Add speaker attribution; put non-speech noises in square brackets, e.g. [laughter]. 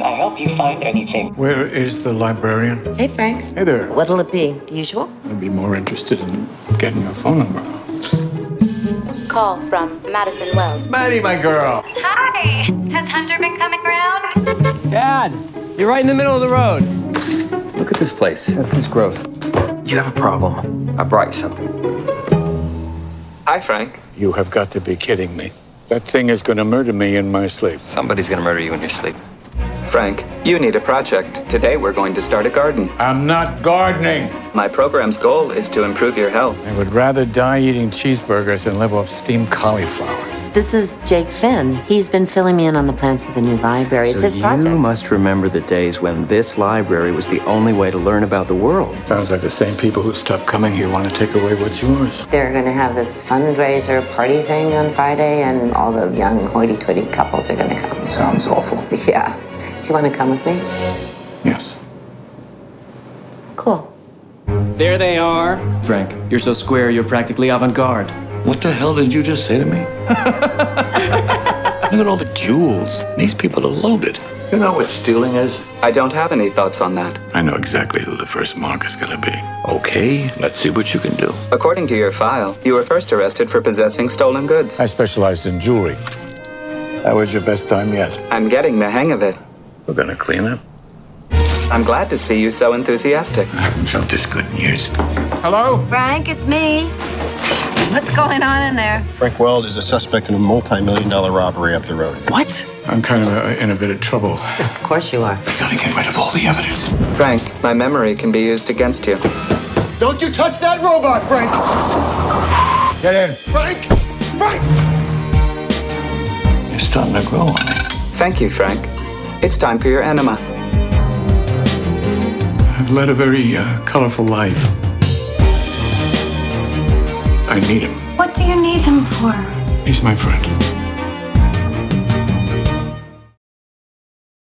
Speaker 1: help you find anything.
Speaker 2: Where is the librarian?
Speaker 3: Hey, Frank.
Speaker 2: Hey there.
Speaker 3: What'll it be? The usual?
Speaker 2: I'd be more interested in getting your phone number.
Speaker 4: Call from Madison Weld.
Speaker 2: Maddie, my girl.
Speaker 5: Hi! Has Hunter been coming around?
Speaker 6: Dad, you're right in the middle of the road.
Speaker 7: Look at this place. This is gross. You have a problem. I brought you something. Hi, Frank.
Speaker 2: You have got to be kidding me. That thing is going to murder me in my sleep.
Speaker 7: Somebody's gonna murder you in your sleep. Frank, you need a project. Today we're going to start a garden.
Speaker 2: I'm not gardening.
Speaker 7: My program's goal is to improve your health.
Speaker 2: I would rather die eating cheeseburgers than live off steamed cauliflower.
Speaker 3: This is Jake Finn. He's been filling me in on the plans for the new library. It's
Speaker 8: so
Speaker 3: his project.
Speaker 8: you must remember the days when this library was the only way to learn about the world.
Speaker 2: Sounds like the same people who stopped coming here want to take away what's yours.
Speaker 3: They're going to have this fundraiser party thing on Friday, and all the young hoity-toity couples are going to come.
Speaker 2: Sounds awful. [laughs]
Speaker 3: Yeah. Do you want to come with me?
Speaker 2: Yes.
Speaker 3: Cool.
Speaker 6: There they are.
Speaker 8: Frank, you're so square, you're practically avant garde.
Speaker 2: What the hell did you just say to me? [laughs] Look at all the jewels. These people are loaded. You know what stealing is?
Speaker 7: I don't have any thoughts on that.
Speaker 2: I know exactly who the first mark is going to be. Okay, let's see what you can do.
Speaker 7: According to your file, you were first arrested for possessing stolen goods.
Speaker 2: I specialized in jewelry. That was your best time yet.
Speaker 7: I'm getting the hang of it.
Speaker 2: We're going to clean up.
Speaker 7: I'm glad to see you so enthusiastic.
Speaker 2: I haven't felt this good in years. Hello?
Speaker 5: Frank, it's me. What's going on in there?
Speaker 9: Frank Weld is a suspect in a multi-million dollar robbery up the road.
Speaker 3: What?
Speaker 2: I'm kind of uh, in a bit of trouble.
Speaker 3: Of course you are.
Speaker 2: We gotta get rid of all the evidence.
Speaker 7: Frank, my memory can be used against you.
Speaker 9: Don't you touch that robot, Frank!
Speaker 2: Get in.
Speaker 9: Frank! Frank!
Speaker 2: You're starting to grow on me.
Speaker 7: Thank you, Frank. It's time for your enema.
Speaker 2: I've led a very uh, colorful life. I need him.
Speaker 5: What do you need him for?
Speaker 2: He's my friend.